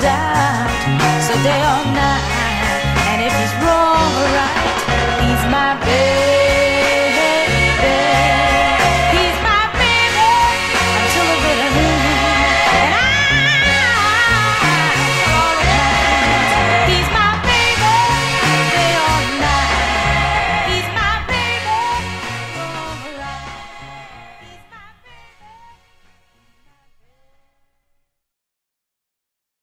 doubt. So day or night, and if he's wrong or right, he's my baby.